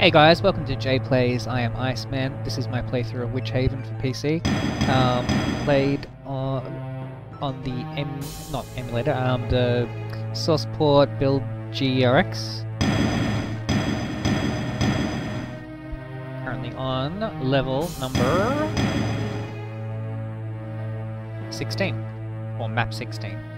Hey guys, welcome to JPlays. I am Iceman. This is my playthrough of Witchaven for PC. Um, played on on the M not emulator, um, the source port build GRX. Currently on level number 16 or map 16.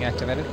Something activated.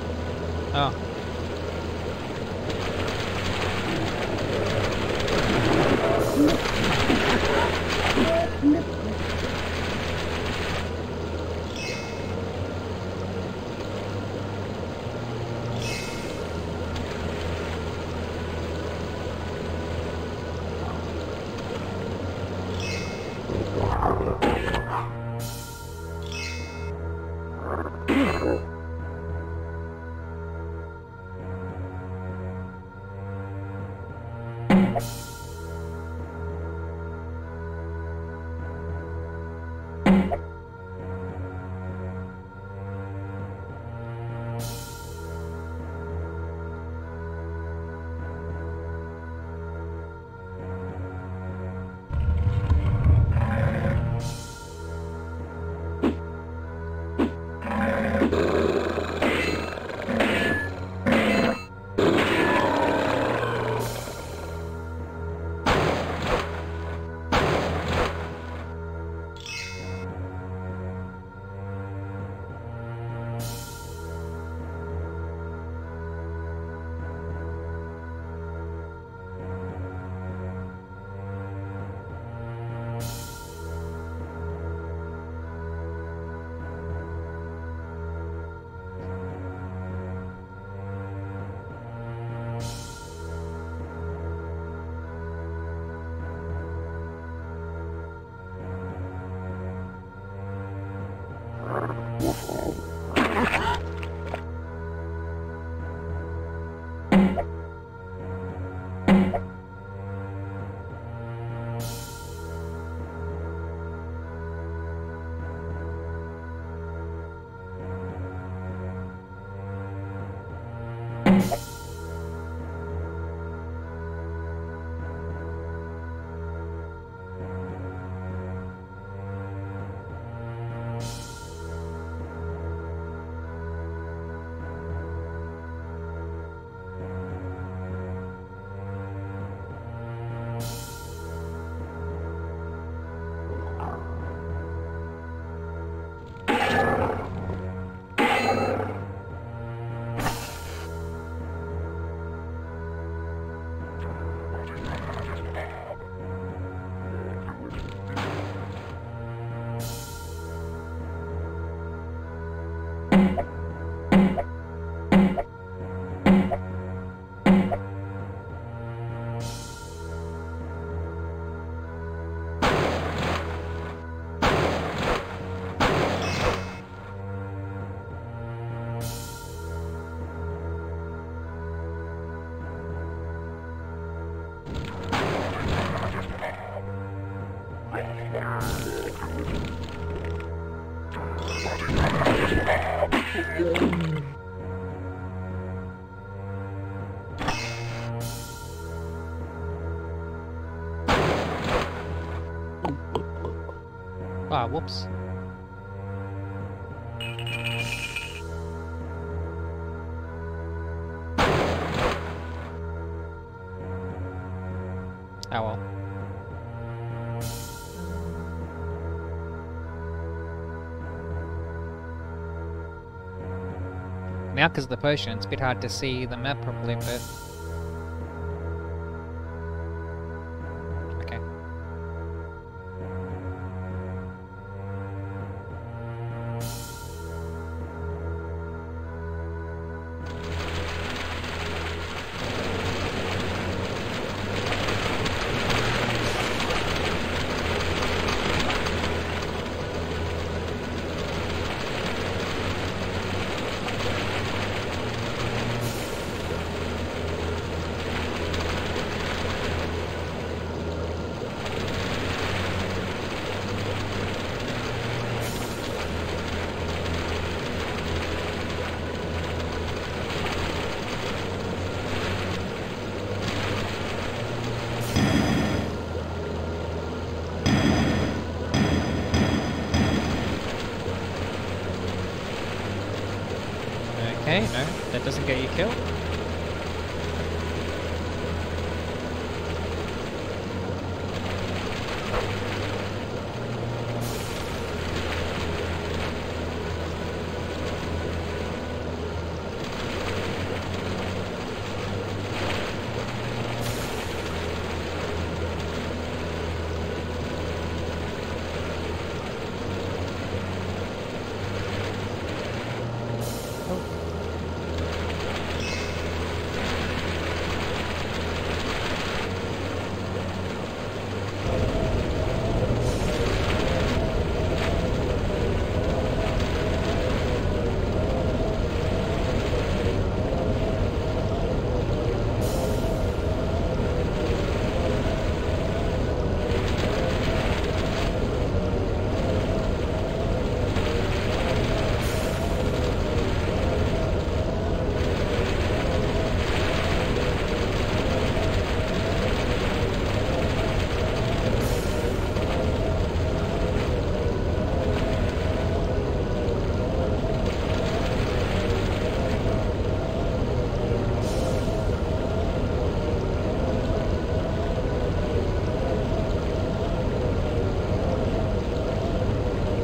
Woof. Whoops. Oh well. Now, because of the potion, it's a bit hard to see the map properly, but... Okay, no, that doesn't get you killed.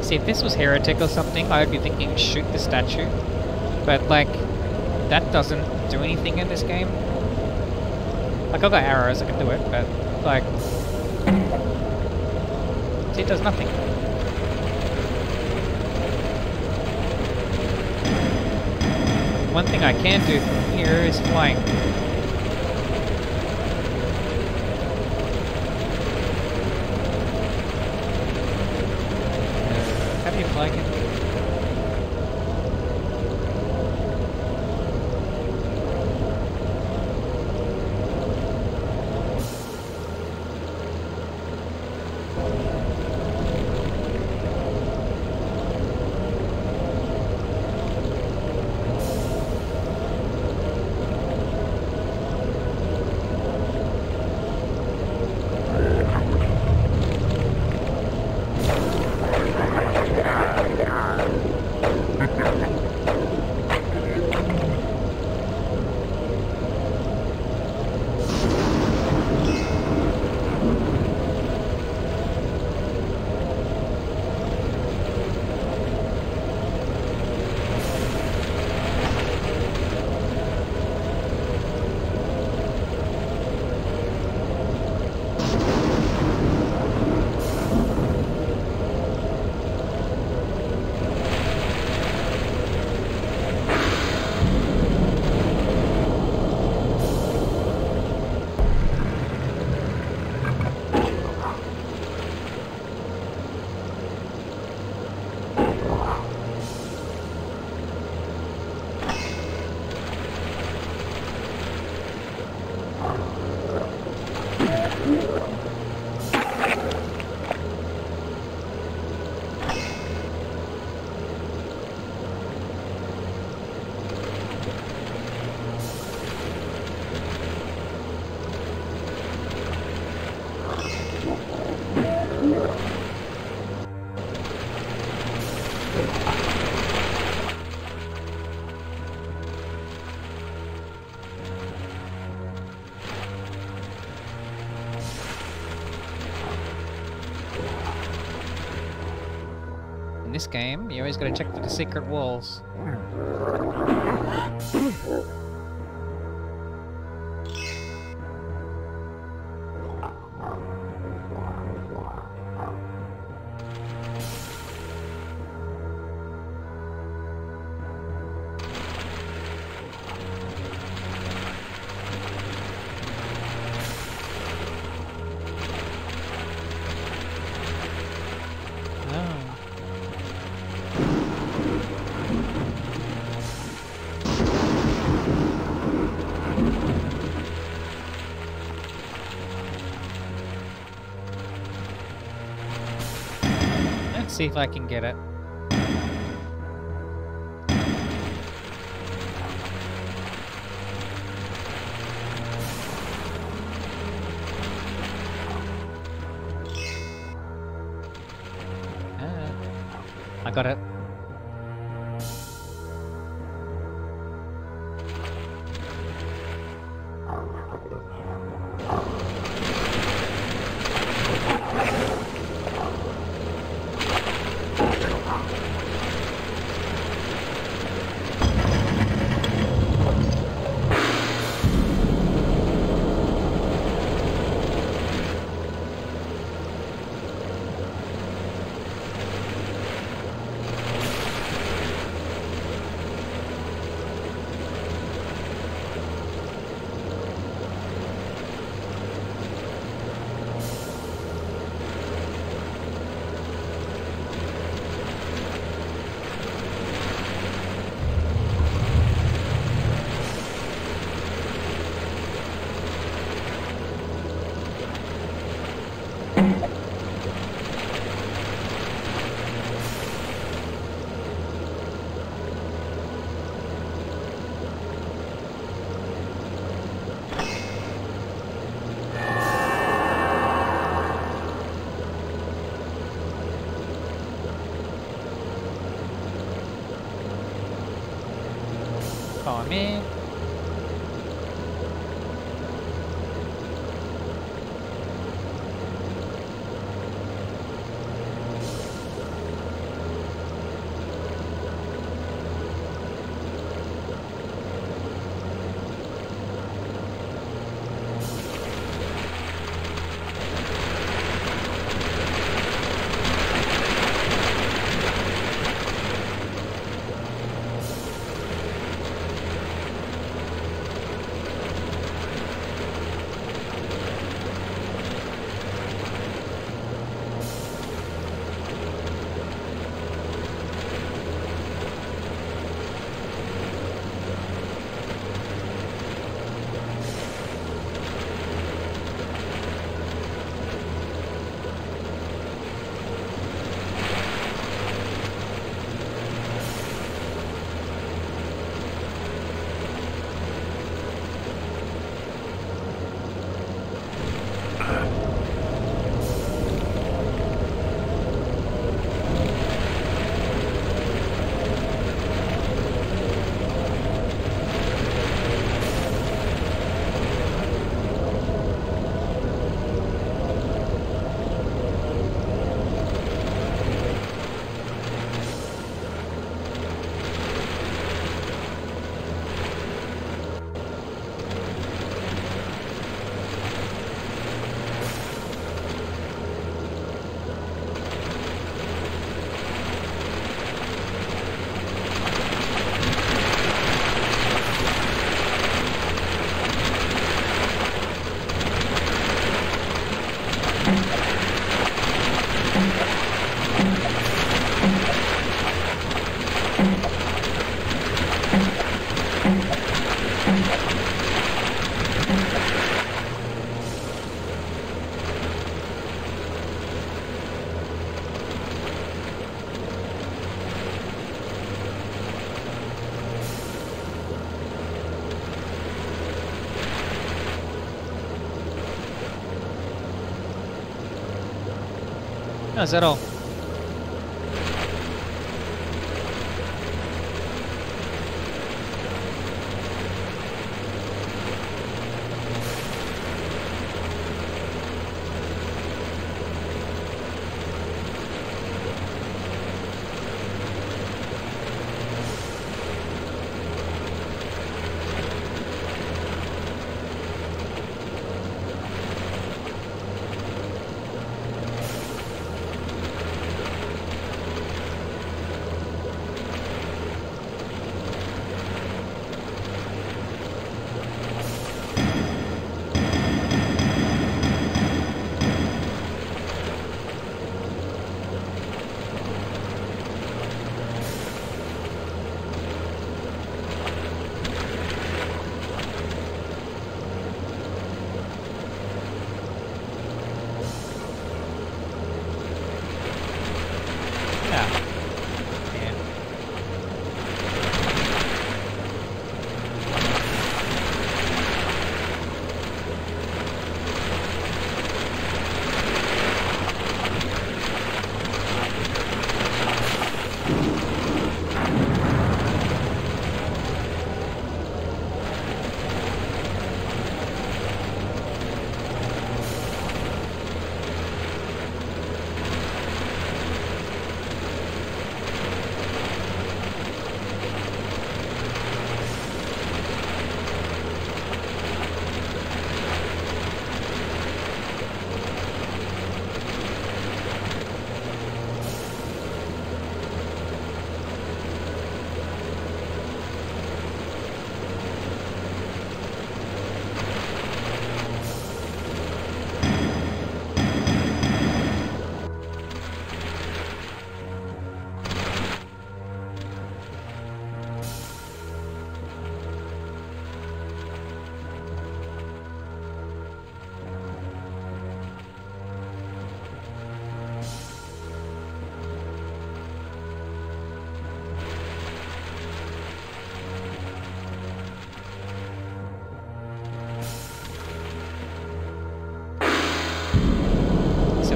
See, if this was Heretic or something, I would be thinking shoot the statue. But, like, that doesn't do anything in this game. Like, I've got arrows, I can do it, but, like... See, it does nothing. One thing I can do from here is flying. This game. You always gotta check for the secret walls. Hmm. See if I can get it. Ah, I got it. Is that all?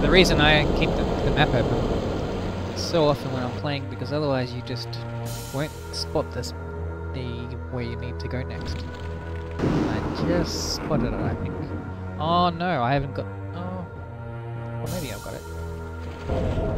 The reason I keep the, the map open so often when I'm playing, because otherwise you just won't spot this the where you need to go next. I just spotted it, I think. Oh no, I haven't got... Oh... Well, maybe I've got it.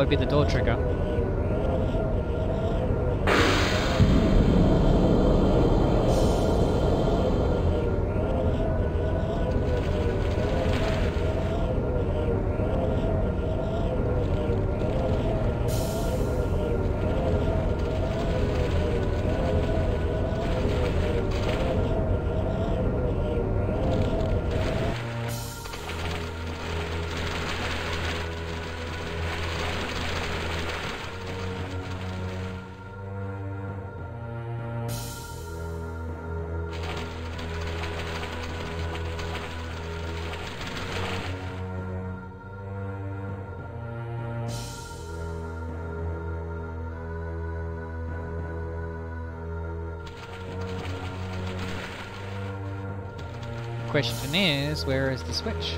Would be the door trigger? Question is, where is the switch?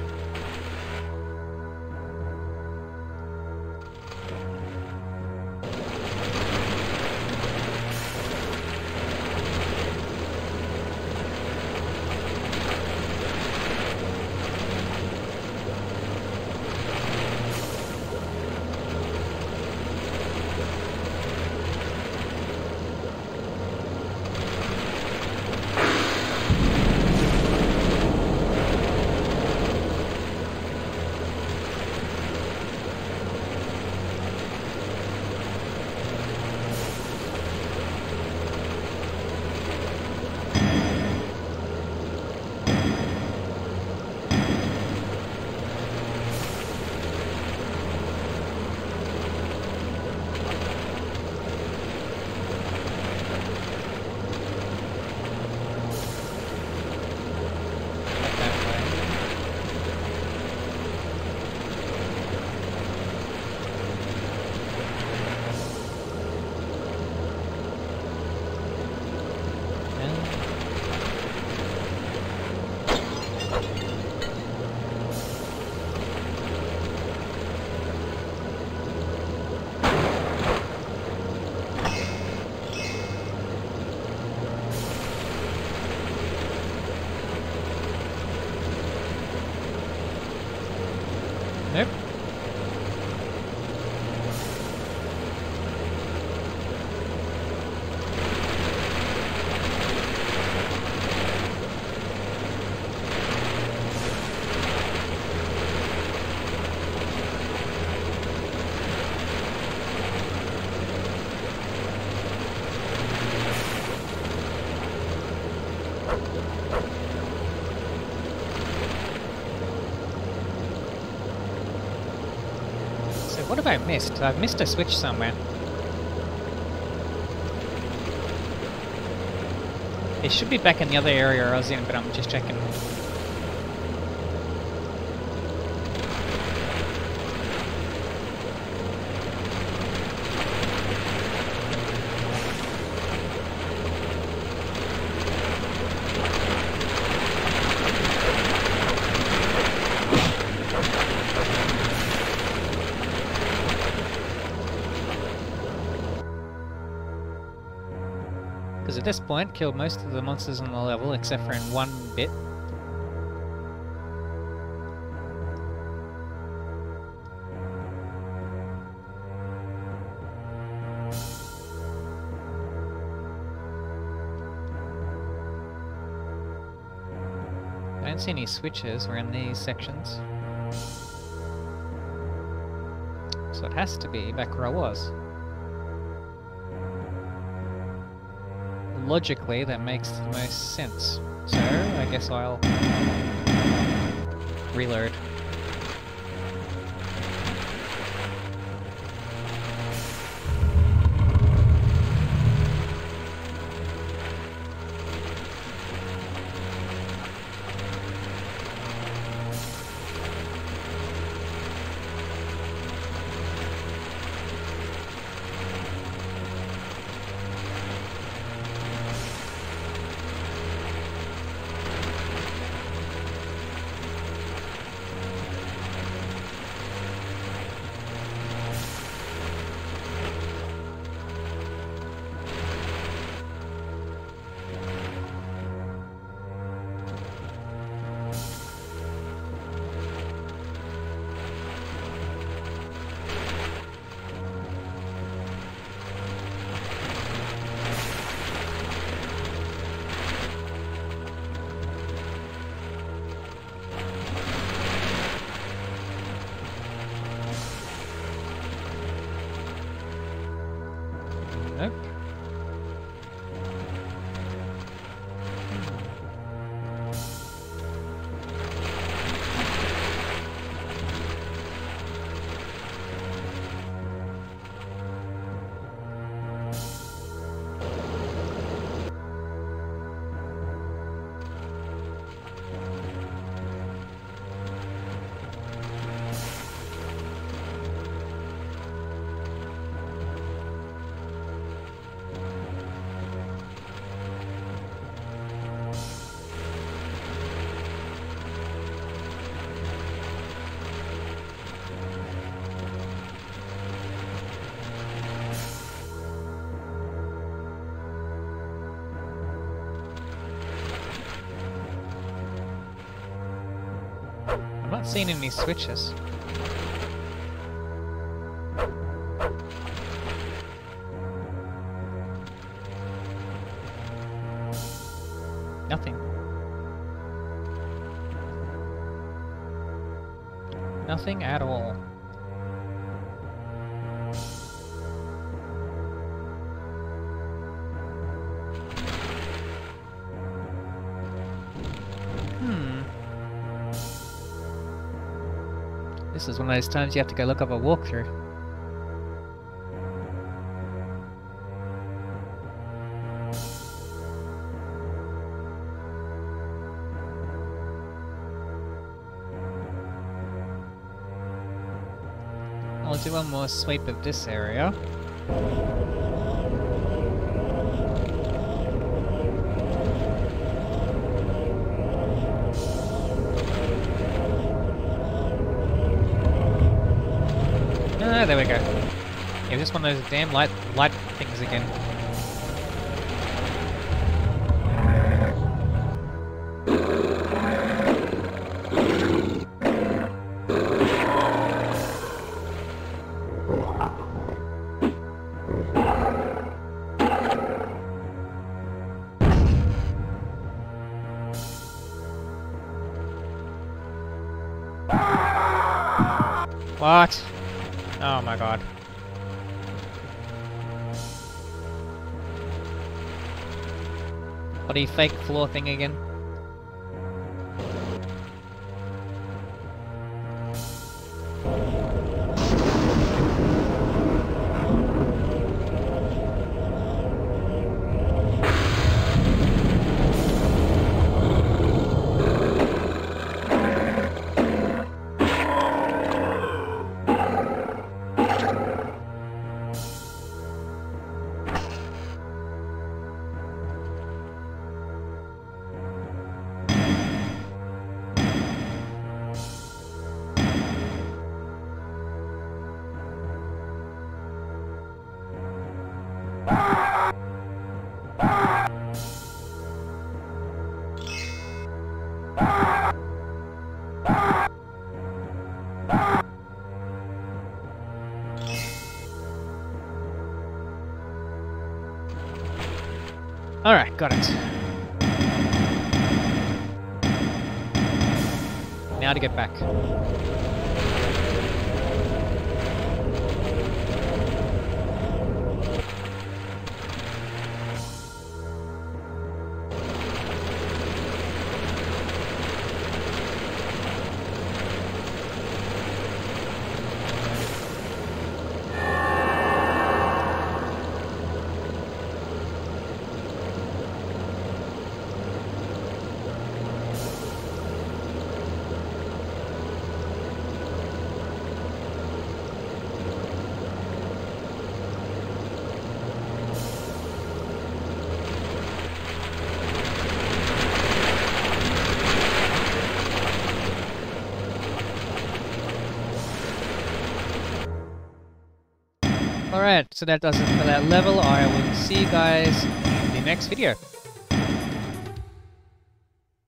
Have I missed? I've missed a switch somewhere. It should be back in the other area I was in, but I'm just checking. At this point, killed most of the monsters on the level, except for in one bit. I don't see any switches around these sections. So it has to be back where I was. Logically that makes the most sense. So I guess I'll reload. Not seeing any switches. Nothing. Nothing at all. This is one of those times you have to go look up a walkthrough. I'll do one more sweep of this area. There we go. Yeah, just one of those damn light light things again. Fake floor thing again. Alright, got it. Now to get back. Alright, so that does it for that level. I will see you guys in the next video.